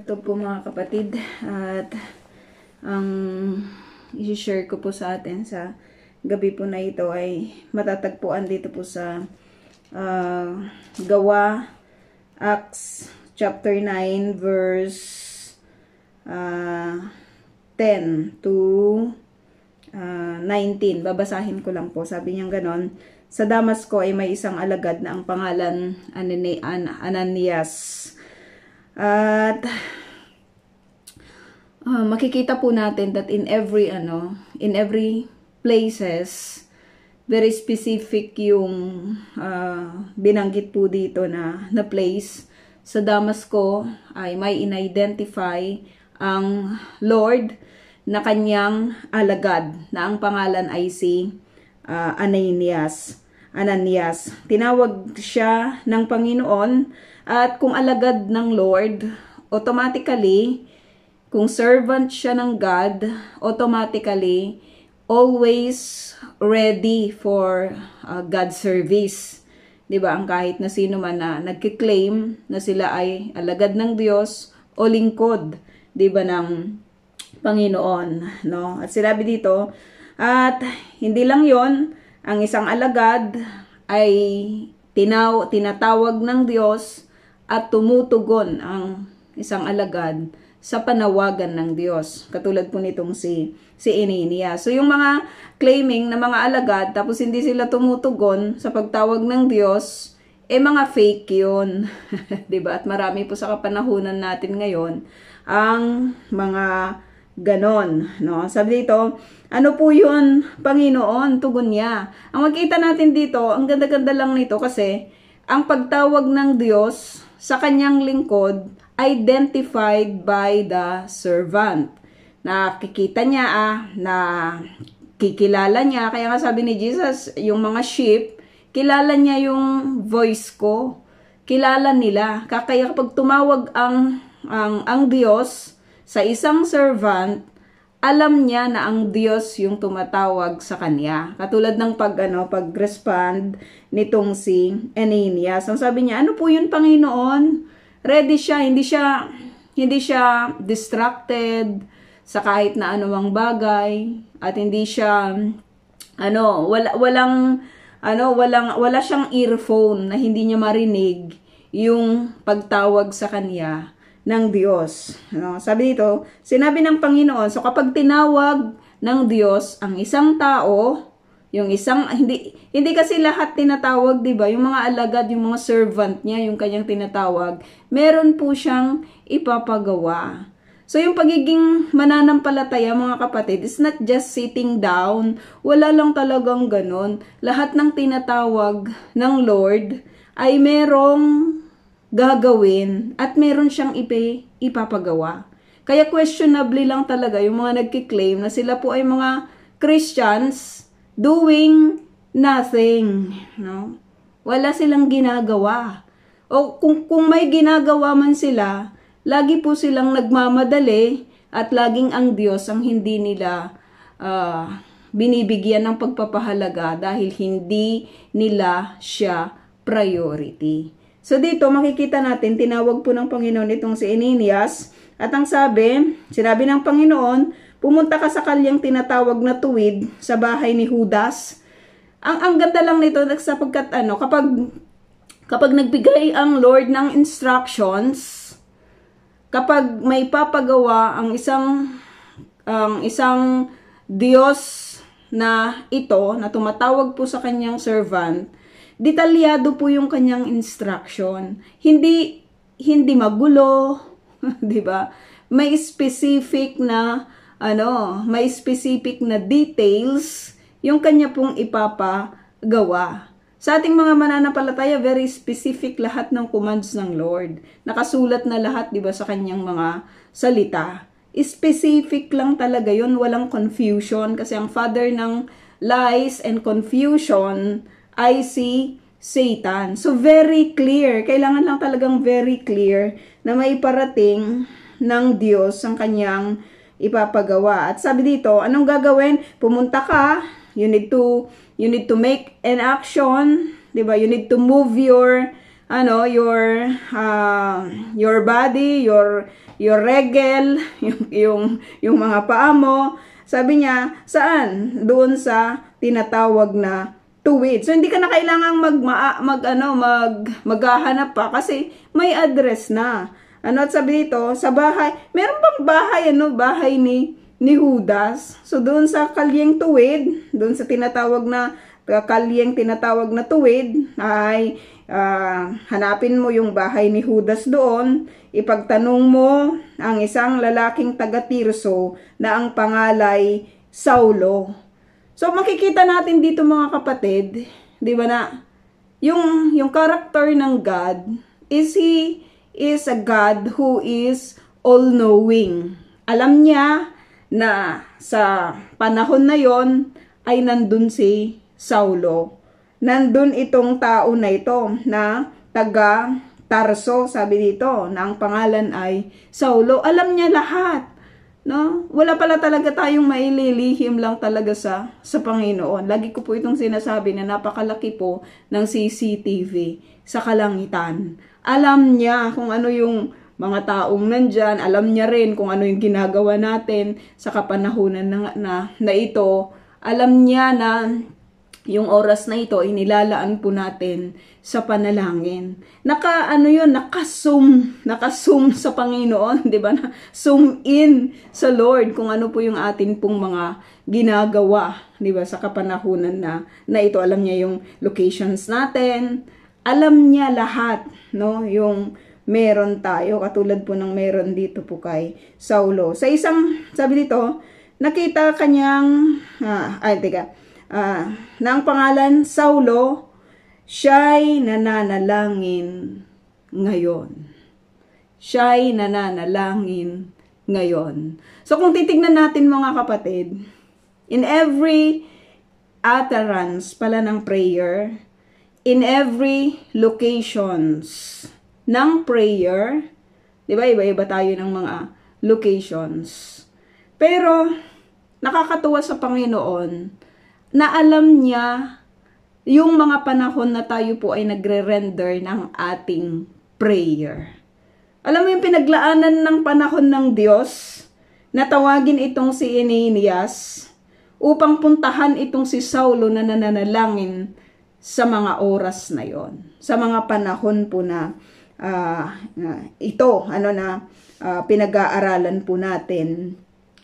Ito po mga kapatid at ang i-share ko po sa atin sa gabi po na ito ay matatagpuan dito po sa uh, Gawa Acts chapter 9 verse uh, 10 to uh, 19. Babasahin ko lang po. Sabi niya ganon. Sa Damasco ay may isang alagad na ang pangalan Ananias at uh, makikita po natin that in every ano, in every places very specific yung uh, binanggit po dito na na place sa Damasco ay may in-identify ang Lord na kanyang alagad na ang pangalan ay si uh, Ananias. Ananias. Tinawag siya ng Panginoon at kung alagad ng Lord, automatically, kung servant siya ng God, automatically, always ready for uh, God's service. 'Di ba? Ang kahit na sino man na nagki-claim na sila ay alagad ng Diyos o lingkod, 'di ba ng Panginoon, no? At sinabi dito, at hindi lang 'yon, ang isang alagad ay tinaw tinatawag ng Diyos at tumutugon ang isang alagad sa panawagan ng Diyos. Katulad po nitong si si Eninia. So yung mga claiming na mga alagad tapos hindi sila tumutugon sa pagtawag ng Diyos, eh mga fake 'yun. ba? At marami po sa kapanahunan natin ngayon ang mga ganon, no? Sabi dito, ano po 'yun, Panginoon, tugon niya. Ang makita natin dito, ang ganda-ganda lang nito kasi ang pagtawag ng Diyos sa kanyang lingkod identified by the servant. Nakikita niya ah, na kikilala niya. Kaya nga sabi ni Jesus, yung mga sheep, kilala niya yung voice ko. Kilala nila. Kaya kapag tumawag ang, ang, ang Diyos sa isang servant, alam niya na ang Diyos yung tumatawag sa kanya. Katulad ng pag ano, pag-respond nitong si Ananias. Ang sabi niya, ano po yun Panginoon? Ready siya, hindi siya hindi siya distracted sa kahit na anumang bagay at hindi siya ano, wala walang ano, walang wala siyang earphone na hindi niya marinig yung pagtawag sa kanya ng Diyos. Ano? Sabi dito, sinabi ng Panginoon, so kapag tinawag ng Diyos ang isang tao, yung isang, hindi, hindi kasi lahat tinatawag, di ba? Yung mga alagad, yung mga servant niya, yung kanyang tinatawag, meron po siyang ipapagawa. So, yung pagiging mananampalataya, mga kapatid, is not just sitting down. Wala lang talagang ganon. Lahat ng tinatawag ng Lord ay merong gagawin at meron siyang ipe, ipapagawa. Kaya questionably lang talaga yung mga nagkiklaim na sila po ay mga Christians doing nothing, no? Wala silang ginagawa. O kung, kung may ginagawa man sila, lagi po silang nagmamadali at laging ang Diyos ang hindi nila uh, binibigyan ng pagpapahalaga dahil hindi nila siya priority. So dito makikita natin, tinawag po ng Panginoon itong si Eninias at ang sabi, sinabi ng Panginoon, Pumunta ka sa kalyang tinatawag na tuwid sa bahay ni Judas. Ang ang ganda lang nito sapagkat ano, kapag kapag nagbigay ang Lord ng instructions, kapag may papagawa ang isang ang isang Diyos na ito na tumatawag po sa kanyang servant, detalyado po yung kanyang instruction. Hindi hindi magulo, 'di ba? May specific na ano, may specific na details yung kanya pong ipapagawa. Sa ating mga mananampalataya, very specific lahat ng commands ng Lord. Nakasulat na lahat, di ba, sa kanyang mga salita. Specific lang talaga yon walang confusion kasi ang father ng lies and confusion ay si Satan. So very clear, kailangan lang talagang very clear na may parating ng Diyos ang kanyang ipapagawa. At sabi dito, anong gagawin? Pumunta ka, you need to you need to make an action, 'di ba? You need to move your ano, your uh, your body, your your regel, yung yung yung mga paa mo. Sabi niya, saan? Doon sa tinatawag na tuwid. So hindi ka na kailangang mag, mag ano, mag maghahanap pa kasi may address na. Ano at sabi dito, sa bahay, meron bang bahay ano, bahay ni ni Judas. So doon sa kalyeng tuwid, doon sa tinatawag na kalyeng tinatawag na tuwid ay uh, hanapin mo yung bahay ni Judas doon, ipagtanong mo ang isang lalaking taga-Tirso na ang pangalay Saulo. So makikita natin dito mga kapatid, 'di ba na yung yung character ng God is he is a God who is all-knowing. Alam niya na sa panahon na yon ay nandun si Saulo nandun itong tao na ito na taga Tarso, sabi dito, na ang pangalan ay Saulo. Alam niya lahat. No? Wala pala talaga tayong maililihim lang talaga sa sa Panginoon. Lagi ko po itong sinasabi na napakalaki po ng CCTV sa kalangitan. Alam niya kung ano yung mga taong nandyan, alam niya rin kung ano yung ginagawa natin sa kapanahunan na, na, na ito. Alam niya na yung oras na ito ay nilalaan po natin sa panalangin. Naka ano yun, naka-zoom, naka-zoom sa Panginoon, 'di ba? Zoom in sa Lord kung ano po yung atin pong mga ginagawa, 'di ba? Sa kapanahunan na na ito alam niya yung locations natin. Alam niya lahat, no? Yung meron tayo katulad po ng meron dito po kay Saulo. Sa isang sabi dito, nakita kanyang ah, ay teka, uh, na ang pangalan Saulo, siya'y nananalangin ngayon. Siya'y nananalangin ngayon. So kung titignan natin mga kapatid, in every utterance pala ng prayer, in every locations ng prayer, di ba, iba-iba tayo ng mga locations. Pero, nakakatuwa sa Panginoon, na alam niya yung mga panahon na tayo po ay nagre-render ng ating prayer. Alam mo yung pinaglaanan ng panahon ng Diyos na tawagin itong si Enenias upang puntahan itong si Saulo na nananalangin sa mga oras na yon, sa mga panahon po na uh, ito, ano na uh, pinag-aaralan po natin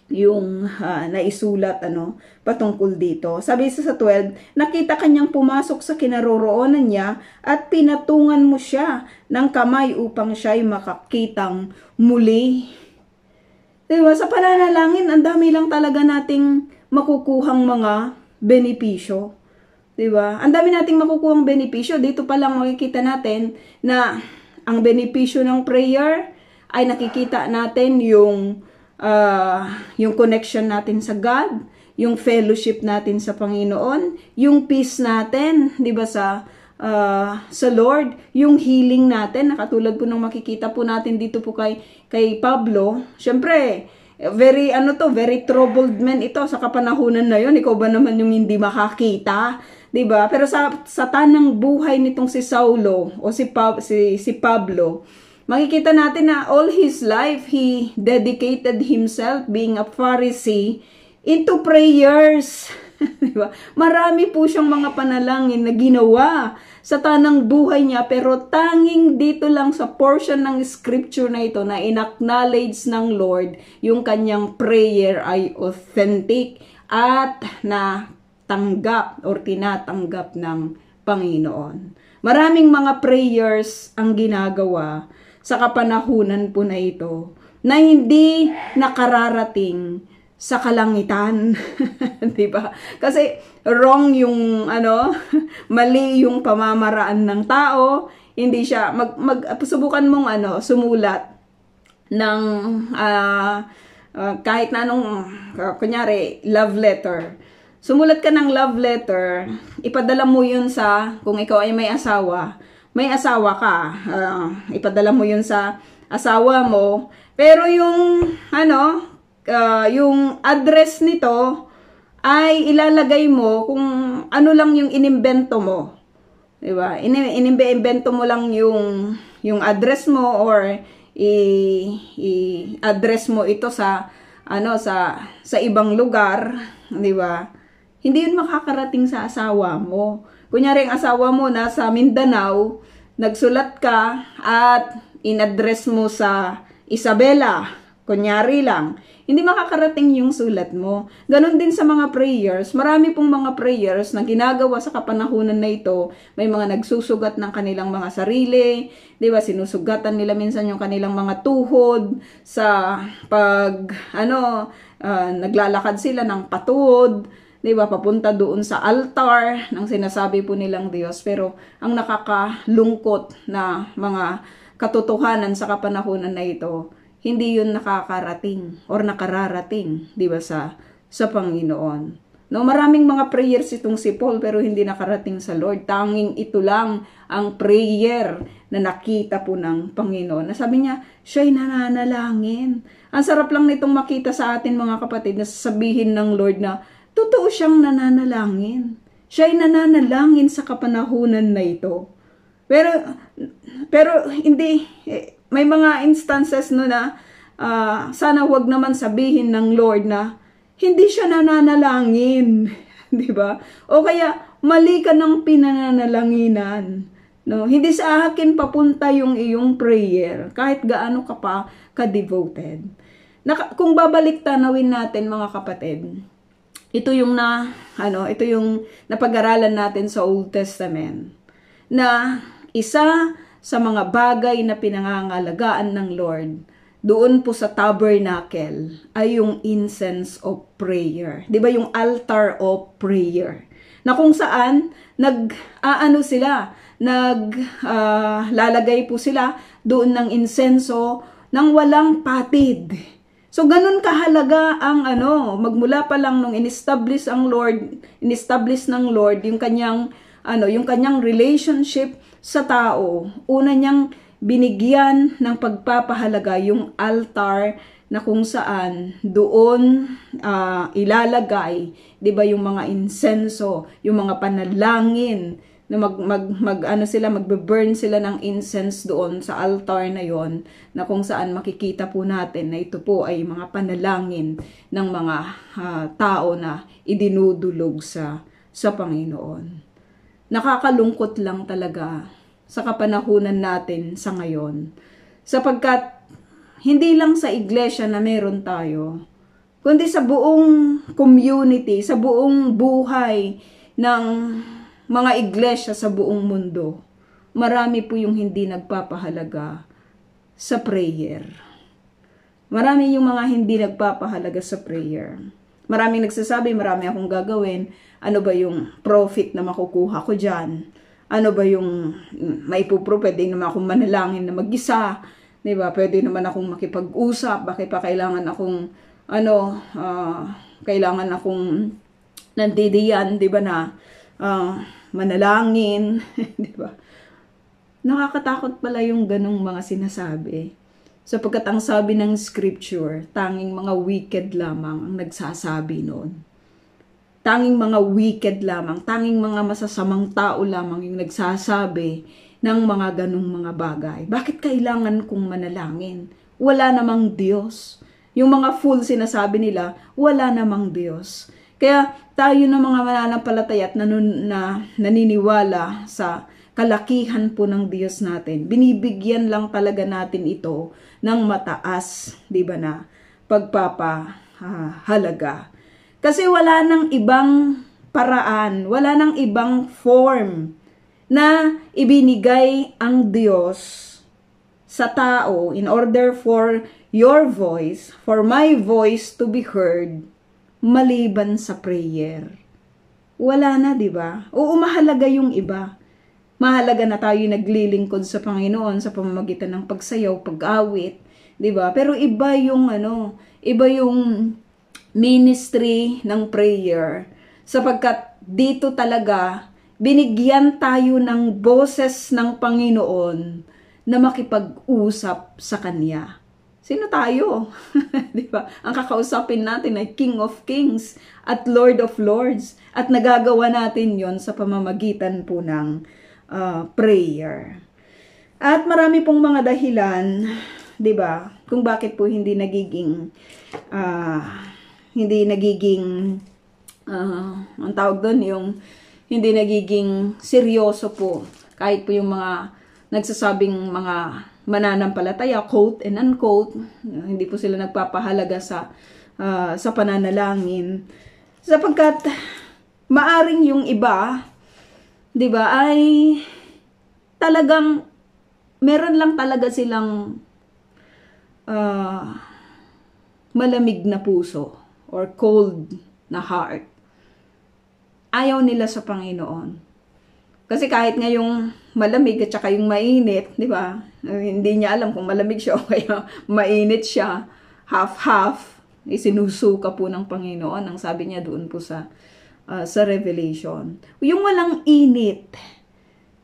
yung uh, naisulat ano patungkol dito. Sabi sa 12, nakita kanyang pumasok sa kinaroroonan niya at pinatungan mo siya ng kamay upang siya ay makakitang muli. Diba? Sa pananalangin, ang dami lang talaga nating makukuhang mga benepisyo. Diba? Ang dami nating makukuhang benepisyo. Dito pa lang makikita natin na ang benepisyo ng prayer ay nakikita natin yung uh, yung connection natin sa God, yung fellowship natin sa Panginoon, yung peace natin, 'di ba sa uh, sa Lord, yung healing natin, nakatulad po ng makikita po natin dito po kay kay Pablo. Syempre, very ano to, very troubled man ito sa kapanahunan na 'yon. Ikaw ba naman yung hindi makakita? 'di ba? Pero sa sa tanang buhay nitong si Saulo o si pa, si si Pablo, makikita natin na all his life, he dedicated himself being a Pharisee into prayers. diba? Marami po siyang mga panalangin na ginawa sa tanang buhay niya pero tanging dito lang sa portion ng scripture na ito na inacknowledge ng Lord yung kanyang prayer ay authentic at na tanggap or tinatanggap ng Panginoon. Maraming mga prayers ang ginagawa sa kapanahunan po na ito na hindi nakararating sa kalangitan, 'di ba? Kasi wrong yung ano, mali yung pamamaraan ng tao, hindi siya mag, mag subukan mong ano, sumulat ng uh, uh, kahit na anong uh, kunyari love letter. Sumulat ka ng love letter, ipadala mo 'yun sa kung ikaw ay may asawa, may asawa ka, uh, ipadala mo yun sa asawa mo. Pero yung, ano, uh, yung address nito ay ilalagay mo kung ano lang yung inimbento mo. 'Di ba? Inimbe-invento mo lang yung yung address mo or i-address mo ito sa ano sa sa ibang lugar, 'di ba? Hindi 'yun makakarating sa asawa mo. Kunyari ang asawa mo nasa Mindanao, nagsulat ka at in-address mo sa Isabela, kunyari lang, hindi makakarating yung sulat mo. Ganon din sa mga prayers. Marami pong mga prayers na ginagawa sa kapanahunan na ito. May mga nagsusugat ng kanilang mga sarili. Di ba? Sinusugatan nila minsan yung kanilang mga tuhod sa pag, ano, uh, naglalakad sila ng patuod. Di ba? Papunta doon sa altar ng sinasabi po nilang Diyos. Pero ang nakakalungkot na mga katotohanan sa kapanahunan na ito, hindi yun nakakarating or nakararating, 'di ba sa sa Panginoon. No, maraming mga prayers itong si Paul pero hindi nakarating sa Lord. Tanging ito lang ang prayer na nakita po ng Panginoon. Nasabi niya, siya'y nananalangin. Ang sarap lang nitong makita sa atin mga kapatid na sabihin ng Lord na totoo siyang nananalangin. Siya'y nananalangin sa kapanahunan na ito. Pero, pero hindi, eh, may mga instances no na uh, sana wag naman sabihin ng Lord na hindi siya nananalangin, 'di ba? O kaya mali ka ng pinananalanginan. No, hindi sa akin papunta yung iyong prayer kahit gaano ka pa ka-devoted. Na, kung babalik tanawin natin mga kapatid, ito yung na ano, ito yung napag-aralan natin sa Old Testament na isa sa mga bagay na pinangangalagaan ng Lord doon po sa tabernacle ay yung incense of prayer. 'Di ba yung altar of prayer? Na kung saan nag aano sila, nag uh, lalagay po sila doon ng insenso nang walang patid. So ganun kahalaga ang ano, magmula pa lang nung inestablish ang Lord, inestablish ng Lord yung kanyang ano, yung kanyang relationship sa tao, una niyang binigyan ng pagpapahalaga yung altar na kung saan doon uh, ilalagay, 'di ba, yung mga insenso, yung mga panalangin na mag, mag, mag ano sila magbe-burn sila ng incense doon sa altar na yon na kung saan makikita po natin na ito po ay mga panalangin ng mga uh, tao na idinudulog sa sa Panginoon nakakalungkot lang talaga sa kapanahunan natin sa ngayon. Sapagkat hindi lang sa iglesia na meron tayo, kundi sa buong community, sa buong buhay ng mga iglesia sa buong mundo, marami po yung hindi nagpapahalaga sa prayer. Marami yung mga hindi nagpapahalaga sa prayer. Maraming nagsasabi, marami akong gagawin. Ano ba yung profit na makukuha ko dyan? Ano ba yung maipuprove? Pwede naman akong manalangin na mag-isa. Diba? Pwede naman akong makipag-usap. Bakit pa kailangan akong, ano, uh, kailangan akong nandidiyan, di ba na, uh, manalangin, di ba? Nakakatakot pala yung ganong mga sinasabi. Sapagkat ang sabi ng scripture, tanging mga wicked lamang ang nagsasabi noon. Tanging mga wicked lamang, tanging mga masasamang tao lamang yung nagsasabi ng mga ganong mga bagay. Bakit kailangan kong manalangin? Wala namang Diyos. Yung mga fool sinasabi nila, wala namang Diyos. Kaya tayo ng mga mananampalataya at nanun, na naniniwala sa kalakihan po ng Diyos natin. Binibigyan lang talaga natin ito ng mataas, di ba na, pagpapahalaga. Kasi wala nang ibang paraan, wala nang ibang form na ibinigay ang Diyos sa tao in order for your voice, for my voice to be heard, maliban sa prayer. Wala na, di ba? Oo, mahalaga yung iba. Mahalaga na tayo naglilingkod sa Panginoon sa pamamagitan ng pagsayaw, pag-awit, 'di ba? Pero iba yung ano, iba yung ministry ng prayer sapagkat dito talaga binigyan tayo ng boses ng Panginoon na makipag-usap sa kanya. Sino tayo? 'Di ba? Ang kakausapin natin ay King of Kings at Lord of Lords at nagagawa natin 'yon sa pamamagitan po ng uh, prayer. At marami pong mga dahilan, 'di ba? Kung bakit po hindi nagiging uh, hindi nagiging uh, ang tawag doon yung hindi nagiging seryoso po kahit po yung mga nagsasabing mga mananampalataya, quote and unquote, hindi po sila nagpapahalaga sa uh, sa pananalangin sapagkat maaring yung iba 'di ba ay talagang meron lang talaga silang uh, malamig na puso or cold na heart. Ayaw nila sa Panginoon. Kasi kahit ngayong malamig at saka yung mainit, di ba? Uh, hindi niya alam kung malamig siya o kaya mainit siya. Half-half. Isinusuka po ng Panginoon. Ang sabi niya doon po sa, uh, sa Revelation. Yung walang init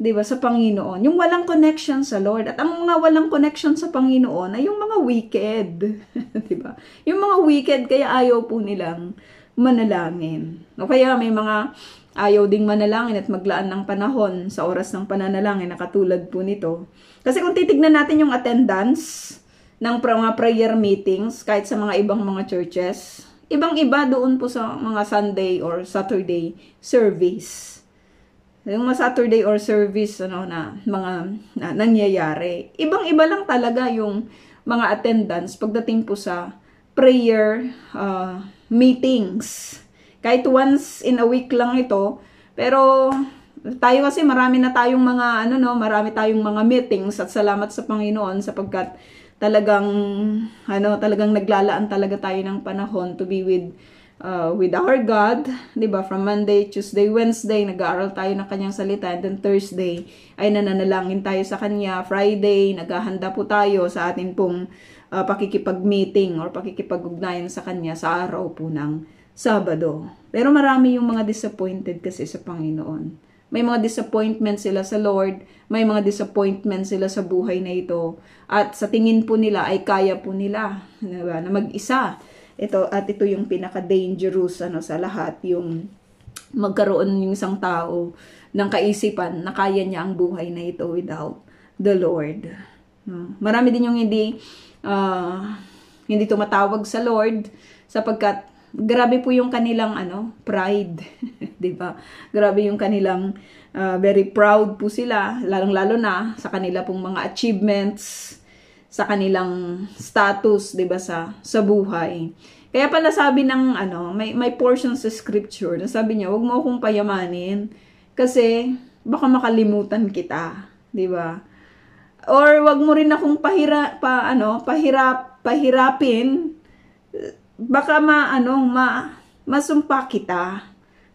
'di ba, sa Panginoon. Yung walang connection sa Lord. At ang mga walang connection sa Panginoon ay yung mga wicked, 'di ba? Yung mga wicked kaya ayaw po nilang manalangin. O kaya may mga ayaw ding manalangin at maglaan ng panahon sa oras ng pananalangin na katulad po nito. Kasi kung titignan natin yung attendance ng mga prayer meetings kahit sa mga ibang mga churches, ibang-iba doon po sa mga Sunday or Saturday service yung mga Saturday or service ano na mga na, nangyayari. Ibang-iba lang talaga yung mga attendance pagdating po sa prayer uh, meetings. Kahit once in a week lang ito, pero tayo kasi marami na tayong mga ano no, marami tayong mga meetings at salamat sa Panginoon sapagkat talagang ano, talagang naglalaan talaga tayo ng panahon to be with uh, with our God, 'di ba? From Monday, Tuesday, Wednesday nag-aaral tayo ng kanyang salita and then Thursday ay nananalangin tayo sa kanya. Friday, naghahanda po tayo sa atin pong uh, pakikipag-meeting or pakikipag-ugnayan sa kanya sa araw po ng Sabado. Pero marami yung mga disappointed kasi sa Panginoon. May mga disappointment sila sa Lord, may mga disappointment sila sa buhay na ito. At sa tingin po nila ay kaya po nila diba, na mag-isa ito at ito yung pinaka-dangerous ano sa lahat yung magkaroon yung isang tao ng kaisipan na kaya niya ang buhay na ito without the Lord. Marami din yung hindi uh, hindi tumatawag sa Lord sapagkat grabe po yung kanilang ano pride, 'di ba? Grabe yung kanilang uh, very proud po sila, lalong-lalo na sa kanila pong mga achievements, sa kanilang status, 'di ba sa sa buhay. Kaya pala sabi ng ano, may may portion sa scripture na sabi niya, "Huwag mo akong payamanin kasi baka makalimutan kita." 'Di ba? Or wag mo rin akong pahira pa ano, pahirap pahirapin baka ma ano ma masumpa kita.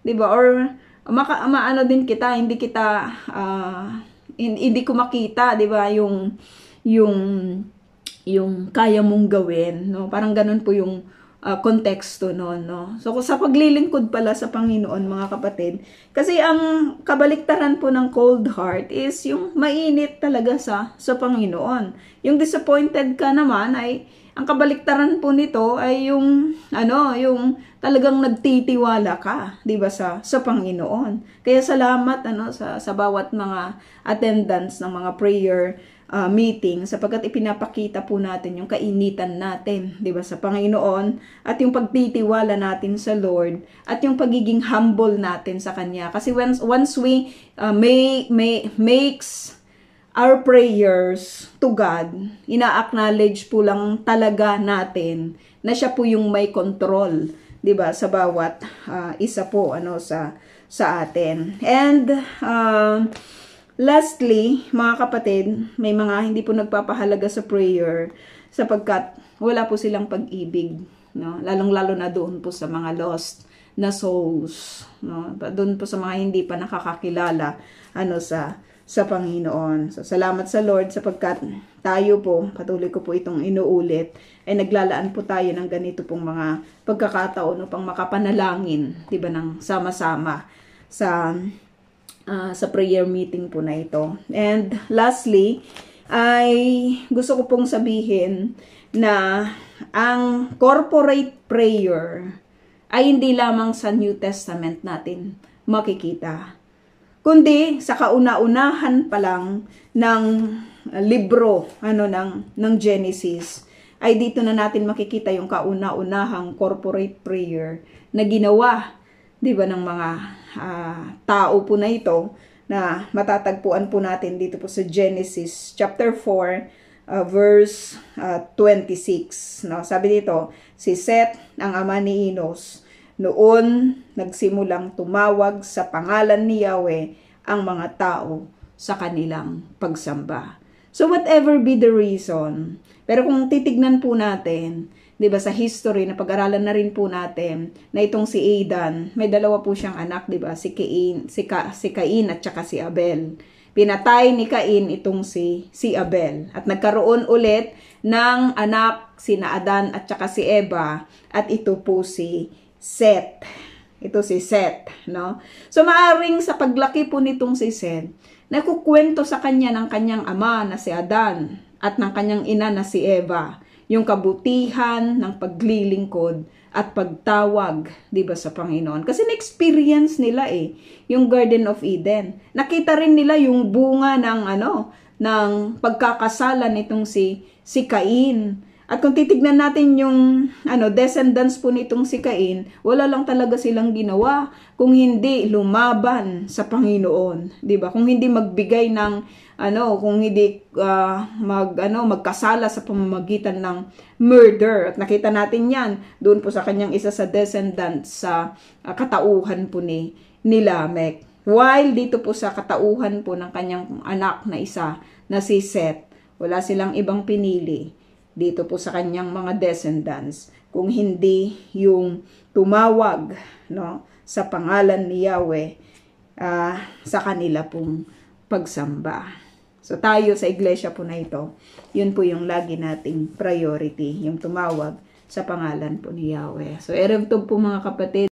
'Di ba? Or maka, maano din kita, hindi kita uh, hindi ko makita, 'di ba, yung yung yung kaya mong gawin, no? Parang ganun po yung uh, konteksto noon, no? So sa paglilingkod pala sa Panginoon, mga kapatid, kasi ang kabaliktaran po ng cold heart is yung mainit talaga sa sa Panginoon. Yung disappointed ka naman ay ang kabaliktaran po nito ay yung ano, yung talagang nagtitiwala ka, 'di ba sa sa Panginoon. Kaya salamat ano sa sa bawat mga attendance ng mga prayer uh, meeting sapagkat ipinapakita po natin yung kainitan natin, 'di ba, sa Panginoon at yung pagtitiwala natin sa Lord at yung pagiging humble natin sa kanya. Kasi once once we uh, may, may makes our prayers to God, ina-acknowledge po lang talaga natin na siya po yung may control, 'di ba, sa bawat uh, isa po ano sa sa atin. And uh, lastly, mga kapatid, may mga hindi po nagpapahalaga sa prayer sapagkat wala po silang pag-ibig, no? Lalong-lalo na doon po sa mga lost na souls, no? Doon po sa mga hindi pa nakakakilala ano sa sa Panginoon. So, salamat sa Lord sapagkat tayo po, patuloy ko po itong inuulit, ay naglalaan po tayo ng ganito pong mga pagkakataon upang makapanalangin, di ba, ng sama-sama sa uh, sa prayer meeting po na ito. And lastly, ay gusto ko pong sabihin na ang corporate prayer ay hindi lamang sa New Testament natin makikita kundi sa kauna-unahan pa lang ng libro ano ng ng Genesis ay dito na natin makikita yung kauna-unahang corporate prayer na ginawa 'di ba ng mga uh, tao po na ito na matatagpuan po natin dito po sa Genesis chapter 4 uh, verse uh, 26 no sabi dito si Seth ang ama ni Enos noon nagsimulang tumawag sa pangalan ni Yahweh ang mga tao sa kanilang pagsamba. So whatever be the reason, pero kung titignan po natin, 'di ba sa history na pag-aralan na rin po natin na itong si Aidan, may dalawa po siyang anak, 'di ba? Si Cain, si, Ka, si Cain at saka si Abel. Pinatay ni Cain itong si si Abel at nagkaroon ulit ng anak sina Adan at saka si Eva at ito po si Seth. Ito si Seth, no? So maaring sa paglaki po nitong si Seth, nakukwento sa kanya ng kanyang ama na si Adan at ng kanyang ina na si Eva, yung kabutihan ng paglilingkod at pagtawag, 'di ba sa Panginoon? Kasi na-experience nila eh yung Garden of Eden. Nakita rin nila yung bunga ng ano, ng pagkakasalan nitong si si Cain at kung titignan natin yung ano, descendants po nitong si Cain, wala lang talaga silang ginawa kung hindi lumaban sa Panginoon, 'di ba? Kung hindi magbigay ng ano, kung hindi uh, mag ano, magkasala sa pamamagitan ng murder. At nakita natin 'yan doon po sa kanyang isa sa descendants sa uh, katauhan po ni ni Lamech. While dito po sa katauhan po ng kanyang anak na isa na si Seth, wala silang ibang pinili dito po sa kanyang mga descendants kung hindi yung tumawag no sa pangalan ni Yahweh uh, sa kanila pong pagsamba. So tayo sa iglesia po na ito, yun po yung lagi nating priority, yung tumawag sa pangalan po ni Yahweh. So erev po mga kapatid,